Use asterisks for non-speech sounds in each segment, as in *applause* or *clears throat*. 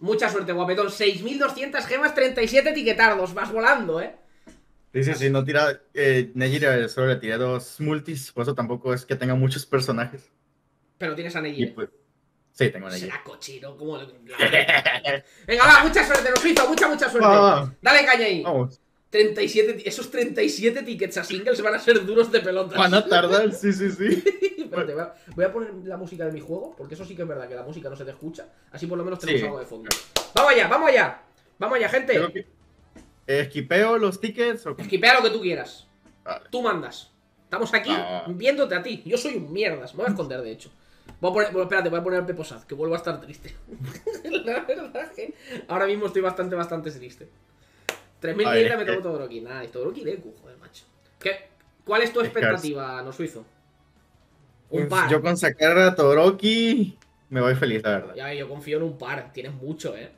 Mucha suerte, guapetón. 6.200 gemas, 37 etiquetardos. Vas volando, ¿eh? Sí, sí, sí, no tira. Eh, solo le tiré dos multis, por eso tampoco es que tenga muchos personajes. Pero tienes a Y Nejire. pues, sí, tengo a Nejire. Será cochino, como... *laughs* Venga, va, mucha suerte, nos hizo, mucha, mucha suerte. Va, Dale caña ahí. Vamos. 37, ti- esos 37 tickets a singles van a ser duros de pelotas. Van a tardar, *laughs* sí, sí, sí. Espérate, voy a, voy a poner la música de mi juego, porque eso sí que es verdad, que la música no se te escucha. Así por lo menos tenemos Sí. algo de fondo. Vamos allá, vamos allá. Vamos allá, gente. Que- ¿Esquipeo los tickets o Esquipea lo que tú quieras. Vale. Tú mandas. Estamos aquí Ah. viéndote a ti. Yo soy un mierdas. Me voy a esconder, de hecho. Voy a poner, bueno, espérate, voy a poner Pepo Sad, que vuelvo a estar triste. *laughs* la verdad que ahora mismo estoy bastante, bastante triste. 3.000 A ver, mierda me tomo Todoroki. Nada, es Todoroki Deku, joder, macho. ¿Qué, ¿Cuál es tu expectativa, no suizo? Un Pues, par. Yo con sacar a Todoroki me voy feliz, la verdad. Ya, yo confío en un par. Tienes mucho, eh.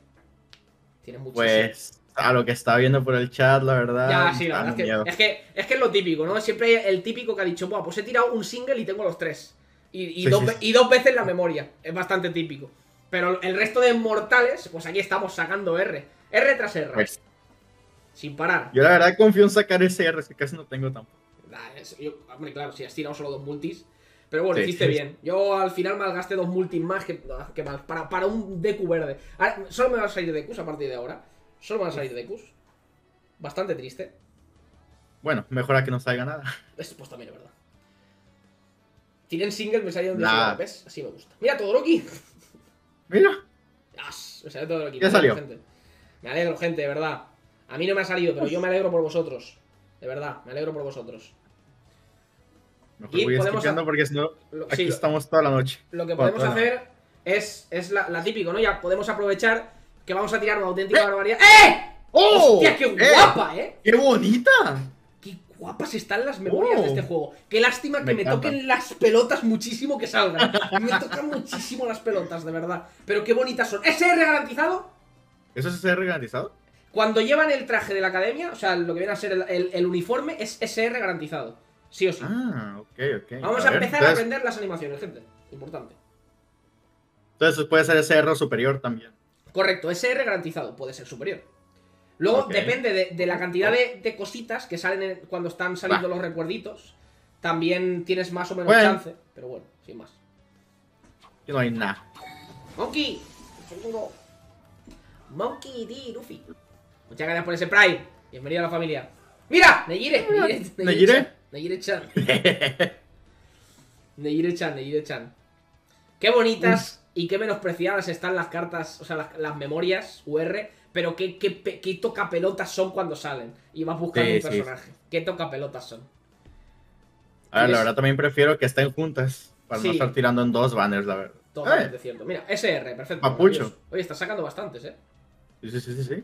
Tienes mucho. Pues a lo que estaba viendo por el chat, la verdad. Ya, sí, la da verdad es que, es que es que es lo típico, ¿no? Siempre hay el típico que ha dicho, Buah, pues he tirado un single y tengo los tres. Y, y Sí, dos, sí, ve- sí. y dos veces la memoria. Es bastante típico. Pero el resto de mortales, pues aquí estamos sacando R. R tras R. Pues, Sin parar. yo la verdad confío en sacar ese R, es que casi no tengo tampoco. Nah, es- yo- hombre, claro, si has tirado solo dos multis. Pero bueno, Sí, hiciste sí. *laughs* bien. Yo al final malgasté dos multis más que, ah, que mal. Para, para un Deku verde. Ahora, solo me van a salir Dekus a partir de ahora. Solo me van a salir Dekus. Bastante triste. Bueno, mejor a que no salga nada. *laughs* Es, pues también es verdad. Tienen single, me salieron de Nah. ¿ves? Así me gusta. Mira, Todoroki. Mira. Yes, me salió Todoroki. Ya salió. Gente. Me alegro, gente, de verdad. A mí no me ha salido, pero yo me *laughs* alegro por vosotros. De verdad, me alegro por vosotros. Mejor Y voy podemos ha- porque si no, aquí sí, estamos toda la noche. lo que podemos hacer es, es la, la típico, ¿no? Ya podemos aprovechar que vamos a tirar una auténtica barbaridad. ¡Eh! ¡Oh! ¡Hostia, qué ¡Eh! guapa, eh! ¡Qué bonita! ¡Qué guapas están las memorias Oh. de este juego! Qué lástima que Me toquen las pelotas muchísimo que salgan. Me tocan muchísimo las pelotas, de verdad. Pero qué bonitas son. ¿SR garantizado? ¿Eso es ser garantizado? Cuando llevan el traje de la academia, o sea, lo que viene a ser el, el- el uniforme, es SR garantizado. Sí o sí. Ah, ok, ok. Vamos a, ver, empezar a aprender las animaciones, gente. Importante. Entonces puede ser ese R superior también. Correcto, SR garantizado, puede ser superior. Luego depende de, de la cantidad de, de cositas que salen en- cuando están saliendo los recuerditos. También tienes más o menos Bueno. chance, pero bueno, sin más. No hay nada. Monkey. Monkey D. Luffy. Muchas gracias por ese Prime. Bienvenido a la familia. ¡Mira! Neyire, Neyire, ¿Neyire? Neyire-chan. Neyire-chan, *laughs* Neyire-chan. Qué bonitas y qué menospreciadas están las cartas, o sea, las, las memorias UR, pero qué, qué, qué tocapelotas son cuando salen. Y vas buscando Sí, un sí. personaje. Qué tocapelotas son. A ver, la verdad también prefiero que estén juntas. Para Sí. no estar tirando en dos banners, la verdad. Totalmente Eh, cierto. Mira, SR, perfecto. Papucho. Oye, estás sacando bastantes, eh. Sí, sí, sí, sí, sí.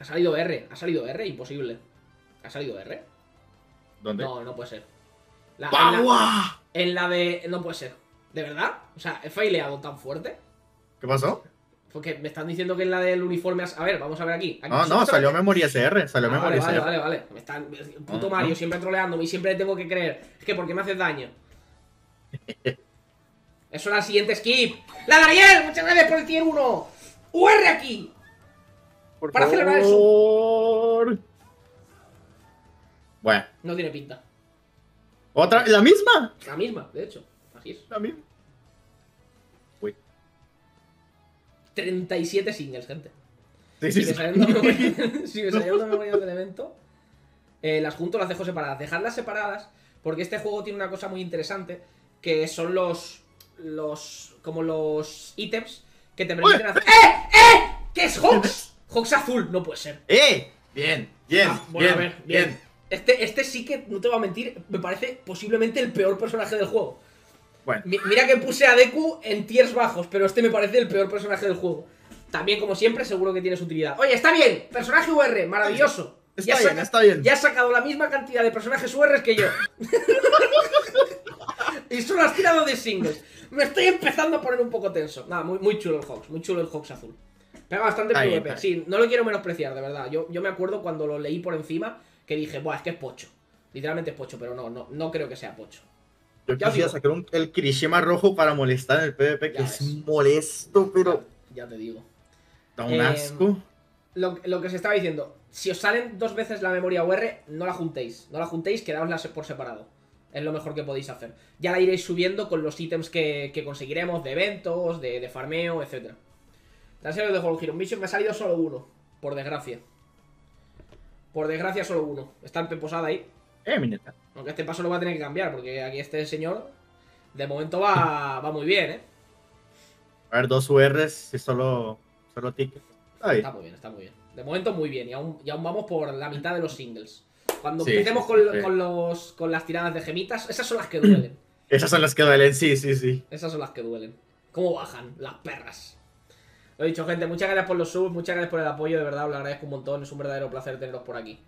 Ha salido R, ha salido R, imposible. ¿Ha salido R? ¿Dónde? No, no puede ser. La- en, la, la de. No puede ser. ¿De verdad? O sea, he faileado tan fuerte. ¿Qué pasó? Porque me están diciendo que en la del uniforme. A ver, vamos a ver aquí. Aquí No, no, salió memoria SR. Salió Ah, vale, memoria vale, SR. vale, vale. Me están. Puto Ah, Mario no. siempre troleándome y siempre le tengo que creer. Es que, ¿por qué me haces daño? *laughs* Eso era el siguiente skip. ¡La Dariel! ¡Muchas gracias por el tier 1! ¡UR aquí! Por Para celebrar eso. favor. Bueno, No tiene pinta. otra, la misma. La misma, de hecho. Así. La misma. Uy. 37 singles, gente. Sí, Si sí, me sí. salen dos memorias, *laughs* si me salen dos memorias del evento, eh, las junto, las dejo separadas. Dejadlas separadas, porque este juego tiene una cosa muy interesante, que son los. los. como los ítems que te permiten hacer. ¡Eh! ¡Eh! ¿Qué es Hawks? Hawks azul, no puede ser. ¡Eh! Bien, bien, Ah, bueno, bien, a ver, bien. bien. Este, este sí que, no te voy a mentir, me parece posiblemente el peor personaje del juego. Bueno, Mi- Mira que puse a Deku en tiers bajos, pero este me parece el peor personaje del juego. También, como siempre, seguro que tiene su utilidad. Oye, está bien, personaje UR, maravilloso. está Ya bien, saca- está bien. Ya has sacado la misma cantidad de personajes UR que yo. *laughs* y solo has tirado de singles. Me estoy empezando a poner un poco tenso. Nada, muy, muy chulo el Hawks, muy chulo el Hawks azul. Pega bastante bien, PvP. Sí, no lo quiero menospreciar, de verdad. Yo, yo me acuerdo cuando lo leí por encima que dije, buah, es que es pocho. Literalmente es pocho, pero no, no, no creo que sea pocho. yo ya quisiera sacar un- el Kirishima rojo para molestar en el PvP, que es molesto, pero. Ya te digo. Da un Eh, asco. Lo, lo que se estaba diciendo, si os salen dos veces la memoria UR, no la juntéis. No la juntéis, quedaosla por separado. Es lo mejor que podéis hacer. Ya la iréis subiendo con los ítems que, que conseguiremos de eventos, de, de farmeo, etc. La serie de Hero Mission me ha salido solo uno, por desgracia. Por desgracia, solo uno. Está en posada ahí. Eh, mi neta. Aunque este paso lo va a tener que cambiar, porque aquí este señor, de momento va, *laughs* va muy bien, ¿eh? A ver, dos URs y solo, solo tickets. Está bien. Está muy bien, está muy bien. De momento muy bien, y aún, y aún vamos por la mitad de los singles. Cuando Sí, empecemos sí, con, sí. con los, con las tiradas de gemitas, esas son las que duelen. Esas son las que duelen, sí, sí, sí. Esas son las que duelen. ¿Cómo bajan? Las perras. Lo he dicho, gente, muchas gracias por los subs, muchas gracias por el apoyo, de verdad, os lo agradezco un montón, es un verdadero placer teneros por aquí.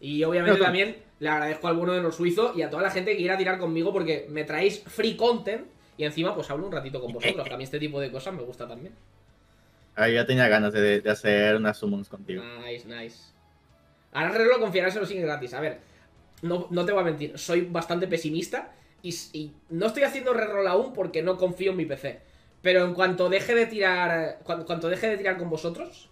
Y obviamente también le agradezco al bueno de los suizos y a toda la gente que quiera tirar conmigo porque me traéis free content y encima pues hablo un ratito con vosotros, que a mí este tipo de cosas me gusta también. Ahí ya tenía ganas de, de hacer unas summons contigo. Nice, nice. Ahora Herrero confiarás en los signos gratis. A ver, no, no te voy a mentir, soy bastante pesimista y no estoy haciendo reroll aún porque no confío en mi PC. Pero en cuanto deje de tirar. Cuando, cuanto deje de tirar con vosotros,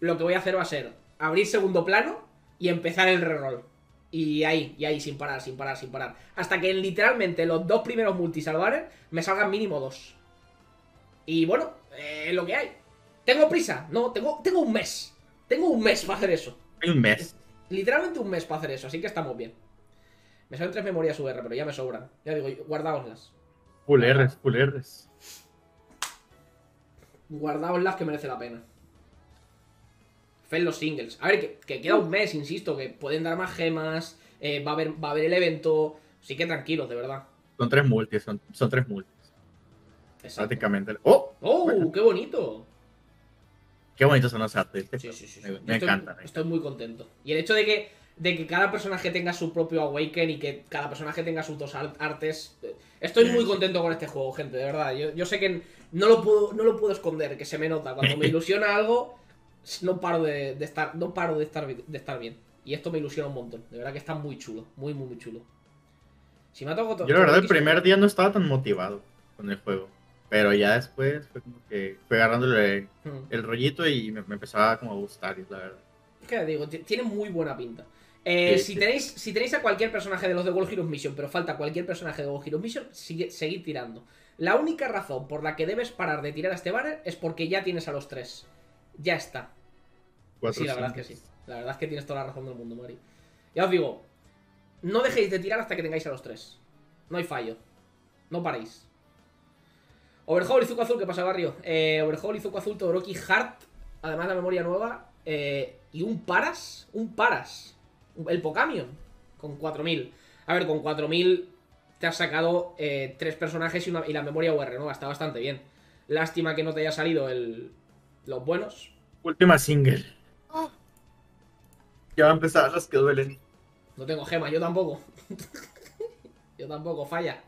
lo que voy a hacer va a ser abrir segundo plano y empezar el reroll. Y ahí, y ahí, sin parar, sin parar, sin parar. Hasta que literalmente los dos primeros multisalvares me salgan mínimo dos. Y bueno, eh, es lo que hay. ¿Tengo prisa? No, tengo, tengo un mes. Tengo un mes para hacer eso. Hay un mes. Literalmente un mes para hacer eso, así que estamos bien. Me salen tres memorias UR, pero ya me sobran. Ya digo, guardaoslas. Full Rs, full Rs. Guardaoslas que merece la pena. Fe en los singles. A ver, que, que queda un mes, insisto, que pueden dar más gemas. eh, va, a haber, va a haber el evento. Así que tranquilos, de verdad. Son tres multis, son, son tres multis. Exacto. Prácticamente. ¡Oh! ¡Oh! Bueno. ¡Qué bonito! Qué bonitos son los artes. Sí, sí, sí. sí. Me, me estoy, encantan. eh. Estoy muy contento. Y el hecho de que, de que cada personaje tenga su propio Awaken y que cada personaje tenga sus dos art- artes. eh, Estoy muy contento con este juego, gente, de verdad. Yo, yo sé que no lo, puedo, no lo puedo esconder, que se me nota. Cuando me *laughs* ilusiona algo, no paro de, de estar, no paro de estar, de estar bien. Y esto me ilusiona un montón. De verdad que está muy chulo. Muy, muy, muy chulo. Si me ha tocado Yo la verdad el primer día no estaba tan motivado con el juego. Pero ya después fue como que fue agarrándole el rollito y me, me empezaba como a gustar, la verdad. ¿Qué digo? Ti- Tiene muy buena pinta. Eh, Sí, si. Tenéis, si tenéis a cualquier personaje de los de World Heroes Mission, pero falta cualquier personaje de World Heroes Mission, sigue, seguid tirando. La única razón por la que debes parar de tirar a este banner es porque ya tienes a los tres. Ya está. Cuatro sí, la verdad es que sí. La verdad es que tienes toda la razón del mundo, Mari. Ya os digo, no dejéis de tirar hasta que tengáis a los tres. No hay fallo. No paréis. Overhaul y Zuko Azul, ¿qué pasa, barrio? Eh, Overhaul y Zuko Azul, Todoroki Hart, además la memoria nueva, eh, y un Paras, un Paras, el Pokamion, con 4000. A ver, con 4000 te has sacado eh, tres personajes y, una- y la memoria UR nueva, está bastante bien. Lástima que no te haya salido el, los buenos. Última single. Ya va a empezar las que duelen. No tengo gemas, yo tampoco. *laughs* yo tampoco, falla.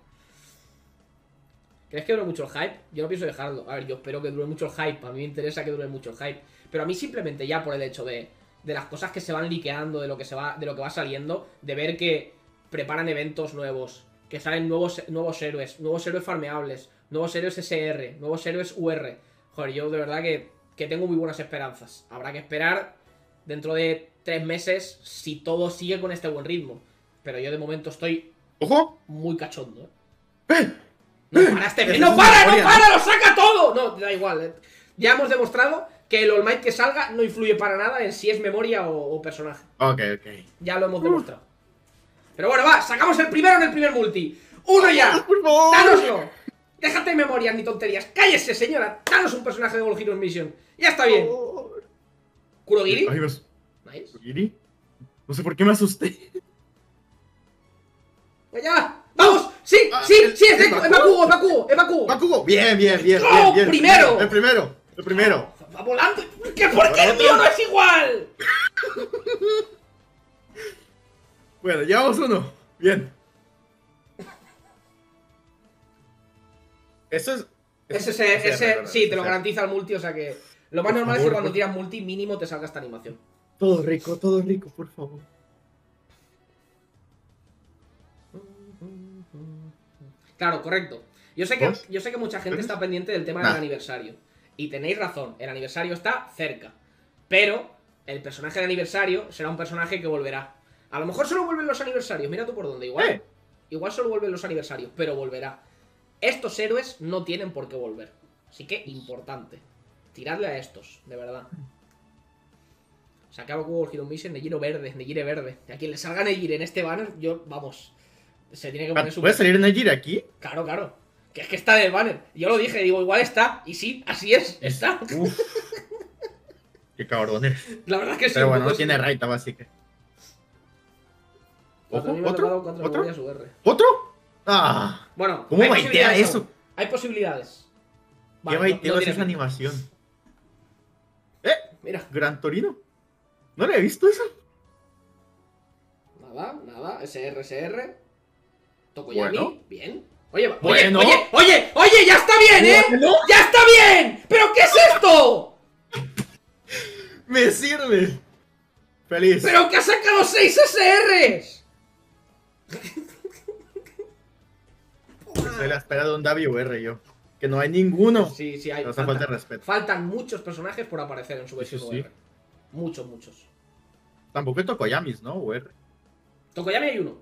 ¿Crees que dure mucho el hype? Yo no pienso dejarlo. A ver, yo espero que dure mucho el hype. A mí me interesa que dure mucho el hype. Pero a mí simplemente ya por el hecho de, de las cosas que se van liqueando, de lo que se va, de lo que va saliendo, de ver que preparan eventos nuevos, que salen nuevos, nuevos héroes, nuevos héroes farmeables, nuevos héroes SR, nuevos héroes UR. Joder, yo de verdad que, que tengo muy buenas esperanzas. Habrá que esperar dentro de tres meses si todo sigue con este buen ritmo. Pero yo de momento estoy ¡Ojo! muy cachondo, ¿eh? No para este Esa ¡No para, no para! ¡Lo saca todo! No, da igual. ¿eh? Ya hemos demostrado que el All Might que salga no influye para nada en si es memoria o, o personaje. Ok, ok. Ya lo hemos demostrado. Pero bueno, va, sacamos el primero en el primer multi. ¡Uno ya! ¡Por favor! ¡Dánoslo! Déjate de memorias ni tonterías. ¡Cállese, señora! ¡Danos un personaje de World Heroes Mission! ¡Ya está bien! ¿Kurogiri? Ay, Dios. Nice. ¿Kurogiri? No sé por qué me asusté. ¡Ya! ¡Vamos! ¡Sí! Ah, ¡Sí! el- ¡Sí! ¡Es Bakugo. ¡Es Bakugo! ¡Es Bakugo! Bien, bien, bien, ¡No, bien, bien. primero! El primero, el primero. ¡Va volando! ¿Qué, ¿Por qué el mío no es igual? Bueno, llevamos uno. Bien. Eso es. Ese, eso ese, es ese- verdad, sí, te lo garantiza el multi, o sea que. Lo más Por normal es que cuando por- tiras multi, mínimo te salga esta animación. Todo rico, todo rico, por favor. Claro, correcto. Yo sé que, ¿Vos? yo sé que mucha gente ¿Ves? está pendiente del tema Nah. del aniversario. Y tenéis razón, el aniversario está cerca. Pero el personaje de aniversario será un personaje que volverá. A lo mejor solo vuelven los aniversarios, mira tú por dónde, igual. Eh. Igual solo vuelven los aniversarios, pero volverá. Estos héroes no tienen por qué volver. Así que importante. Tiradle a estos, de verdad. Se acaba con Hero Mission, Negiro verde, Negire verde. A quien le salga Negire en este banner, yo, vamos. Se tiene que poner su. ¿Puede salir Nejire aquí? Claro, claro. Que es que está en el banner. Yo lo dije, digo, igual está. Y sí, así es, está. Uf. *laughs* Qué cabrones. La verdad es que sí. Pero bueno, no tiene raita, así que. Ojo, 4.000 me ha ¿otro? ¿Otro? ¿Otro? Ah, Bueno, ¿Cómo baitea eso? aún. Hay posibilidades. qué Vale, no- baiteo no es esa animación. ¿Eh? Mira, Gran Torino. ¿No le he visto eso? nada, nada. SR, SR. Tokoyami, Bueno. bien. Oye, Bueno. oye, oye, oye, oye, ya está bien, ¿eh? Bueno. ¡Ya está bien! ¿Pero qué es esto? *laughs* ¡Me sirve! Feliz. ¡Pero que ha sacado 6 SRs! A la espera de un WR yo. Que no hay ninguno. Sí, sí, hay. No hace falta faltan, respeto. faltan muchos personajes por aparecer en su versión sí. Muchos, muchos. Tampoco hay Tokoyamis, ¿no? UR. Tokoyami hay uno.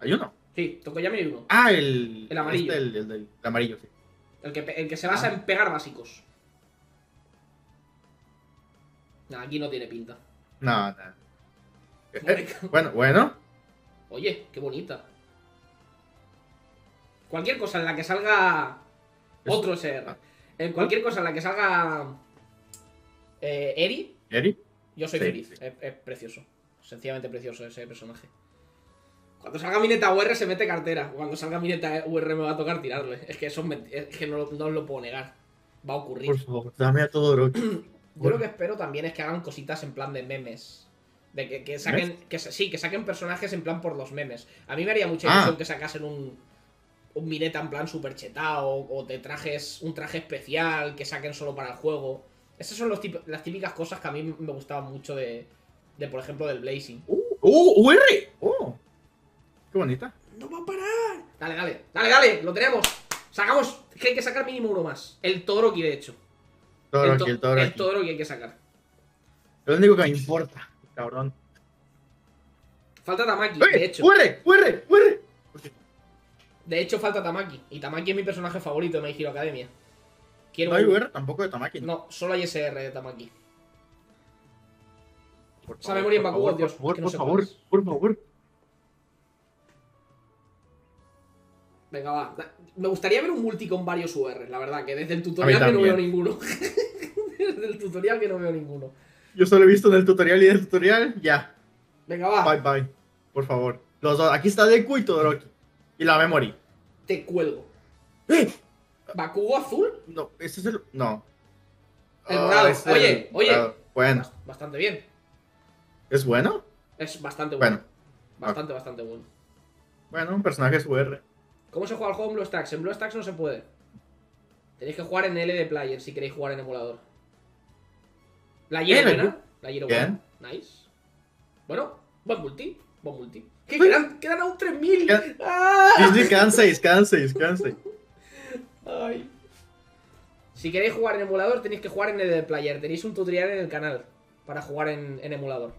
Hay uno. Sí, Tokoyami hay uno. Ah, el. El amarillo. este, el, el el amarillo, sí. El que, el que se basa Ah. en pegar básicos. Nah, aquí no tiene pinta. No, no. Eh, *laughs* eh, bueno, bueno. Oye, qué bonita. Cualquier cosa en la que salga otro SR. En cualquier cosa en la que salga eh, Eri, ¿Eri? yo soy Sí, feliz. sí. Es, es precioso. Sencillamente precioso ese personaje. Cuando salga Mineta UR se mete cartera. Cuando salga Mineta UR me va a tocar tirarle. Es que eso es, que no, no os lo puedo negar. Va a ocurrir. Por favor, dame a todo Orochi. *clears throat* Yo lo que espero también es que hagan cositas en plan de memes. De que, que saquen. Que, sí, que saquen personajes en plan por los memes. A mí me haría mucha Ah. ilusión que sacasen un. Un Mineta en plan super chetao. O de trajes. Un traje especial que saquen solo para el juego. Esas son los tip- las típicas cosas que a mí me gustaban mucho de. De, por ejemplo, del Blazing. ¡Uh! ¡Uh! ¡UR! ¡Oh! ¡Qué bonita! ¡No va a parar! Dale, dale, dale, dale, lo tenemos. Sacamos. Es que hay que sacar mínimo uno más. El Todoroki, de hecho. El, to- el todo el. Todoroki hay que sacar. Lo único que me importa, cabrón. Falta Tamaki, ¡Eh! de hecho. ¡UR! ¡UR! ¡UR! De hecho, falta Tamaki. Y Tamaki es mi personaje favorito de My Hero Academia. Quiero No hay un- UR tampoco de Tamaki. No, solo hay SR de Tamaki. Por Esa memoria en por Bakugo, favor, Dios, Por favor, por favor, por favor. Venga, va. Me gustaría ver un multi con varios UR, la verdad, que desde el tutorial que no veo ninguno. *laughs* desde el tutorial que no veo ninguno. Yo solo he visto en el tutorial y en el tutorial, ya. Venga, va. Bye bye. Por favor. Los dos. Aquí está Deku y Todoroki. Y la memory. Te cuelgo. ¡Eh! ¿Bakugo azul? No, ese es el. No. El Ah, el Oye, oye. Bueno. Bast- Bastante bien. ¿Es bueno? Es bastante bueno. Bueno. Bastante, bastante bueno. Bueno, un personaje es UR. ¿Cómo se juega el juego en BlueStacks? En BlueStacks no se puede. Tenéis que jugar en L de Player si queréis jugar en emulador. La buena. Bien. buena. Nice. Bueno, buen multi. Buen multi. ¿Qué? Quedan, quedan aún 3000. Quedan- ¡Ah! Quedan seis, quedan seis, quedan seis. Ay. Si queréis jugar en emulador, tenéis que jugar en L de Player. Tenéis un tutorial en el canal para jugar en, en emulador.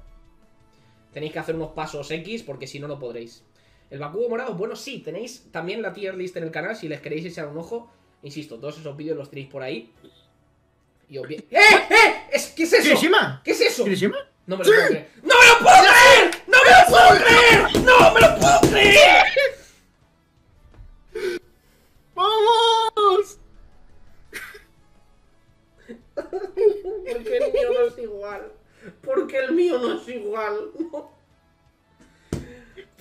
Tenéis que hacer unos pasos X porque si no, no podréis. El Bakugo morado, bueno, sí, tenéis también la tier list en el canal si les queréis echar un ojo. Insisto, todos esos vídeos los tenéis por ahí. Y os vi- ¡Eh! ¡Eh! ¿Es- ¿Qué es eso? ¿Kirishima? ¿Qué es eso? ¿Kirishima? No me lo puedo creer. ¡No me lo puedo creer! ¡No me lo puedo creer! ¡No me lo puedo creer! ¡Vamos! *laughs* Porque el mío no es igual. Porque el mío no es igual. No.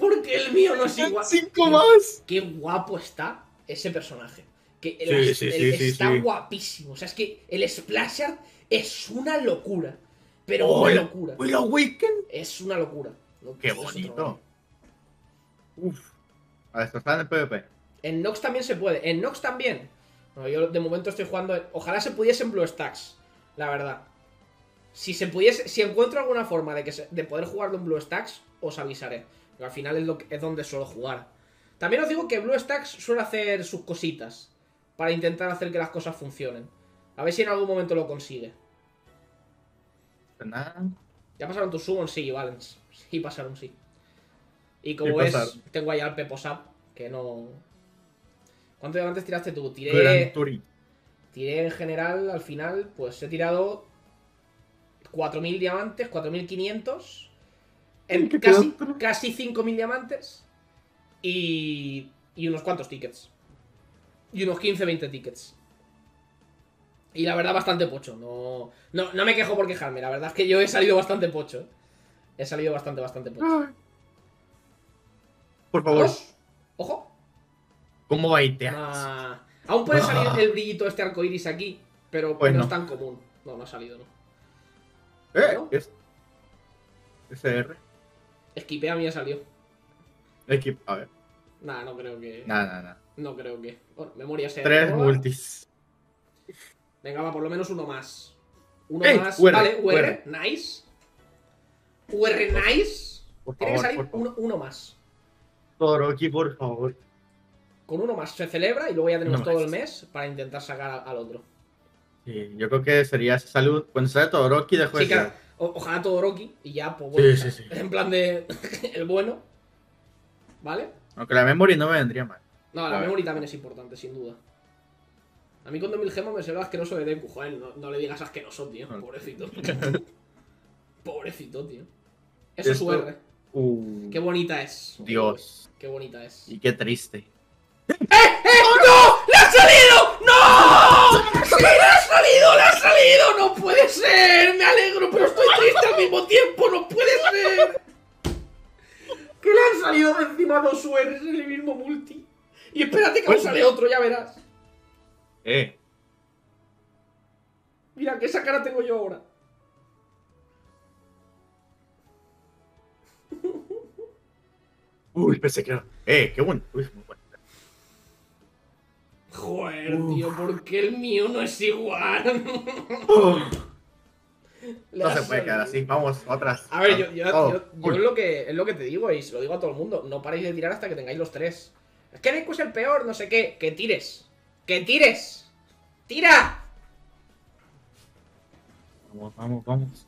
Porque el mío no es igual. ¡Cinco más! Qué guapo está ese personaje. Que el- Sí, sí, el- sí, sí, está sí. guapísimo. O sea, es que el Splasher es una locura. Pero ¡Oh, una locura. ¡El Awaken! Es una locura. No, ¡Qué es otro bonito! Uf. A ver, esto está en el PvP. En Nox también se puede. En Nox también. Bueno, yo de momento estoy jugando. en- Ojalá se pudiese en BlueStacks. La verdad. Si se pudiese. Si encuentro alguna forma de, que se- de poder jugarlo en BlueStacks, os avisaré. Al final es, lo que- es donde suelo jugar. También os digo que BlueStacks suele hacer sus cositas. Para intentar hacer que las cosas funcionen. A ver si en algún momento lo consigue. Pues nada. ¿Ya pasaron tus summons? Sí, vale. Sí, pasaron, sí. Y como Sí, ves, pasaron. tengo ahí al Peposap, que no... ¿Cuántos diamantes tiraste tú? Tiré, tiré en general, al final, pues he tirado 4.000 diamantes, 4.500. En ¿Qué casi, quedó? casi 5.000 diamantes. Y, y unos cuantos tickets. Y unos 15-20 tickets. Y la verdad, bastante pocho. No, no, no me quejo por quejarme. La verdad es que yo he salido bastante pocho. ¿eh? He salido bastante, bastante pocho. Por favor. Ojo. ¿cómo baiteas? Ah, aún puede salir Ah. el brillito este arcoiris aquí, pero Pues no, no. es tan común. No, no ha salido, no. Eh, ¿no? es. SR. Esquipe a mí ya salió. Equipo. A ver. Nah, no creo que. Nada, nada, nada. No creo que. Bueno, memoria se. Tres multis. Venga, va, por lo menos uno más. Uno ¡Ey! más. UR, vale, UR, UR. nice. UR, nice. Por Tiene que salir por favor. uno, uno más. Todoroki, por favor. Con uno más se celebra y luego ya tenemos todo más. el mes para intentar sacar al otro. Sí, yo creo que sería salud. Cuando sale Todoroki, dejo de Sí, claro. O- ojalá todo Rocky y ya, pues bueno. Sí, sí, sí. En plan de. *laughs* el bueno. ¿Vale? Aunque la memory no me vendría mal. No, la A ver. memory también es importante, sin duda. A mí con 2000 gemas me salió asqueroso de Deku. Joder, no, no le digas asqueroso, tío. No. Pobrecito. *laughs* Pobrecito, tío. Eso es UR. Uh, Qué bonita es. Dios. Qué bonita es. Y qué triste. ¡Eh! ¡No! ¡Le ha salido! ¡No! ¡Sí, le ha salido! ¡Le ha salido! ¡No puede ser! Me alegro, pero estoy triste al mismo tiempo. ¡No puede ser! Que le han salido de encima dos URs en el mismo multi. Y espérate que Pues- sale otro, ya verás. Eh. Mira, que esa cara tengo yo ahora. Uy, pensé que era. Eh, qué bueno. Uy, muy bueno. Joder, Uf. tío, ¿por qué el mío no es igual? No se puede quedar así. Vamos, otras. A ver, yo, yo- Todo. yo- es, lo que, es lo que te digo y se lo digo a todo el mundo. No paréis de tirar hasta que tengáis los tres. Es que Deku es el peor, no sé qué. Que tires. Que tires. ¡Tira! Vamos, vamos, vamos.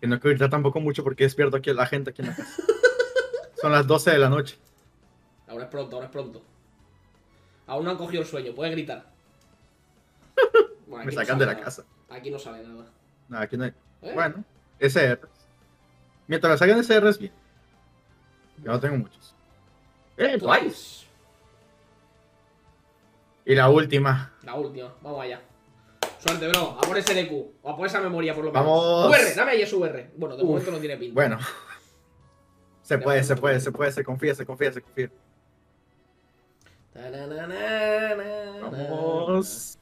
Que no quiero gritar tampoco mucho porque despierto aquí a la gente aquí en la casa. *laughs* Son las 12 de la noche. Ahora es pronto, ahora es pronto. Aún no han cogido el sueño, puedes gritar. *laughs* Bueno, Me no sacan de la nada. casa. Aquí no sale nada. Aquí no hay. ¿Eh? Bueno, SR. Mientras saquen SR es bien. Yo no tengo muchos. Eh, Twice. Twice. Y la última. La última, vamos allá. Suerte, bro. A por ese DQ. O a por esa memoria, por lo menos. Vamos. VR, dame ahí ese VR. Bueno, de Uf, momento no tiene pinta. Bueno. *laughs* Se De puede, se puede, se puede, se confía, se confía, se confía. Vamos!